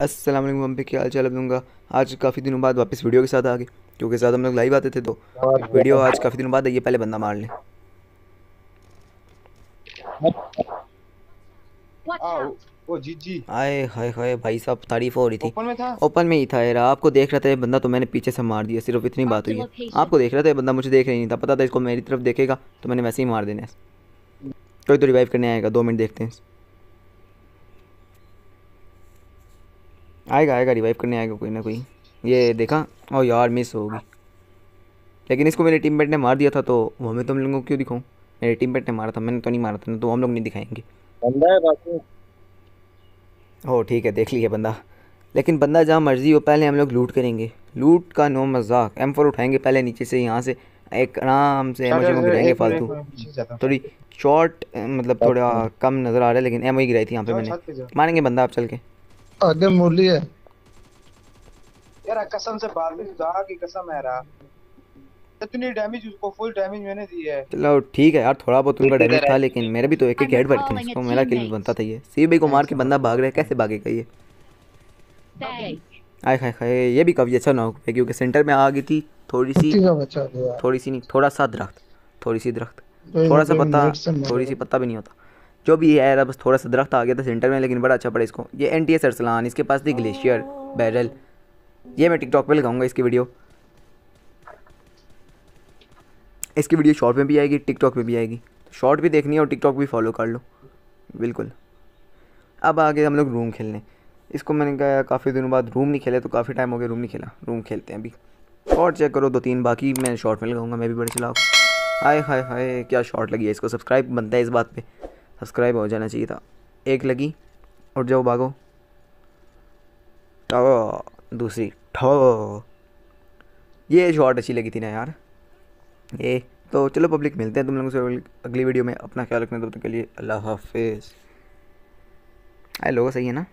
अस्सलाम वालेकुम मम्मी क्या हाल चाल दूँगा आज काफ़ी दिनों बाद वापस वीडियो के साथ आ गए क्योंकि साथ हम लोग लाइव आते थे तो वीडियो आज काफ़ी दिनों बाद है पहले बंदा मार लें। ओ जी जी। आए हाय हाय भाई साहब तारीफ़ हो रही थी। ओपन में था? ओपन में ही था यार आपको देख रहा था ये बंदा तो मैंने पीछे से मार दिया सिर्फ़ इतनी बात हुई है। आपको देख रहा था ये बंदा मुझे देख रही नहीं था पता था इसको मेरी तरफ़ देखेगा तो मैंने वैसे ही मार देना है। कोई तो रिवाइव करने आएगा दो मिनट देखते हैं। आएगा आएगा रिवाइव करने आएगा कोई ना कोई। ये देखा और यार मिस होगी लेकिन इसको मेरे टीममेट ने मार दिया था तो वो हमें तुम लोगों को क्यों दिखाऊँ? मेरे टीममेट ने मारा था मैंने तो नहीं मारा था ना तो हम लोग नहीं दिखाएँगे। बंदा है बाकी। हो ठीक है देख लिया बंदा। लेकिन बंदा जहाँ मर्ज़ी हो पहले हम लोग लूट करेंगे। लूट का नो मज़ाक। एम फोर उठाएँगे पहले नीचे से यहाँ से। एक आराम से एमो शेमो गिराएँगे फालतू। थोड़ी शॉर्ट मतलब थोड़ा कम नज़र आ रहा है लेकिन एमओ ही गिराई थी यहाँ पे मैंने। मारेंगे बंदा आप चल के। आगे मूली है। यार कसम से बाद में खुदा की कसम है रहा इतनी डैमेज उसको फुल डैमेज मैंने दी है। चलो ठीक है यार थोड़ा बहुत उनका डैमेज था लेकिन मेरे भी तो एक एक हेड पड़े थे इसको मेरा किल भी बनता था ये। सी भाई को मार के बंदा भाग रहा है कैसे भागेगा ये? आए खाए खाए ये भी कभी अच्छा ना हो क्योंकि सेंटर में आ गई थी थोड़ी सी थोड़ी सी नहीं थोड़ा सा दरख्त थोड़ी सी दरख्त। थोड़ा सा पत्ता। थोड़ी सी पत्ता भी नहीं होता। जो भी है बस थोड़ा सा दरख्त आ गया था सेंटर में, लेकिन बड़ा अच्छा पड़ा इसको। ये एन टी एस अरसलान इसके पास थी ग्लेशियर बैरल ये मैं टिकटॉक पे लगाऊँगा इसकी वीडियो इसकी वीडियो शॉर्ट में भी आएगी टिकटॉक पे भी आएगी। शॉर्ट भी देखनी है और टिकटॉक भी फॉलो कर लो। बिल्कुल। अब आगे हम लोग रूम खेलने। इसको मैंने कहा काफ़ी दिनों बाद रूम नहीं खेले तो काफ़ी टाइम हो गया रूम नहीं खेला। रूम खेलते हैं अभी। शॉर्ट चेक करो दो तीन बाकी मैं शॉर्ट में लगाऊँगा, मैं भी बड़े चलाओ हाय हाय हाय, क्या शॉर्ट लगी है इसको? सब्सक्राइब बनता है इस बात पे। सब्सक्राइब हो जाना चाहिए था। एक लगी उठ जाओ भागो। ठो, दूसरी, ठो। ये शॉर्ट अच्छी लगी थी ना यार। ये तो चलो पब्लिक मिलते हैं तुम लोगों से अगली वीडियो में। अपना ख्याल रखना तब तक के लिए अल्लाह हाफिज़। आए, लोगों सही है ना?